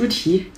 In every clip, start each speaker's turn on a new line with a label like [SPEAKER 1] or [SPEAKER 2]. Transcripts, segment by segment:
[SPEAKER 1] 猪蹄。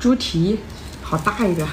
[SPEAKER 1] 猪蹄，好大一个！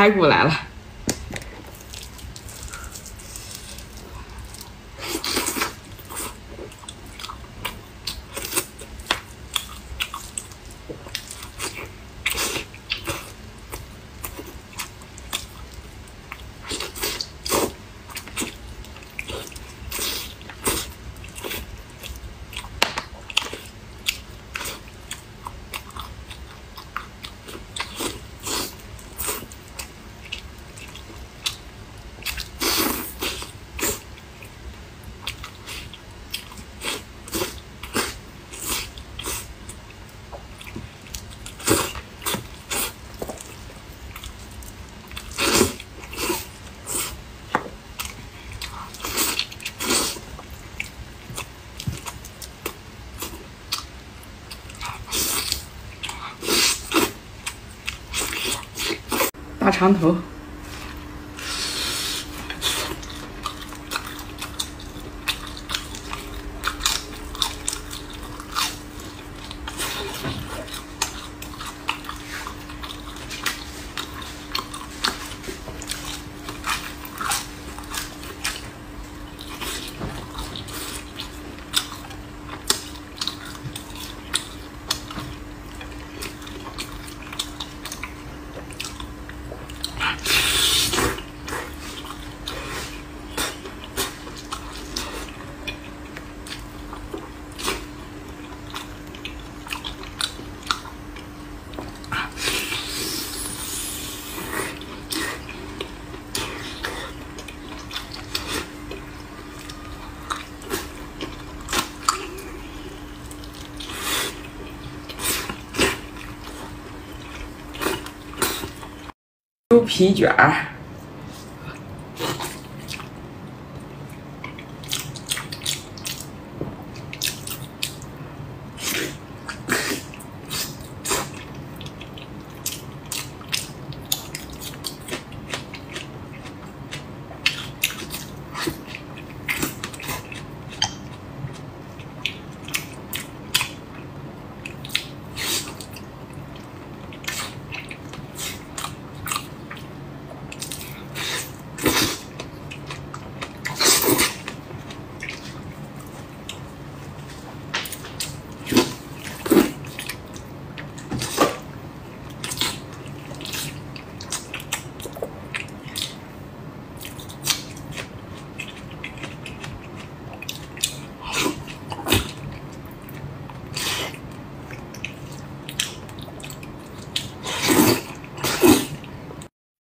[SPEAKER 1] 排骨来了。长头。猪皮卷儿。